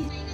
い。